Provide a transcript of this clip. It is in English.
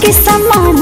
के समान